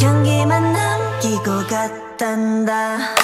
향기만 남기고 갔단다.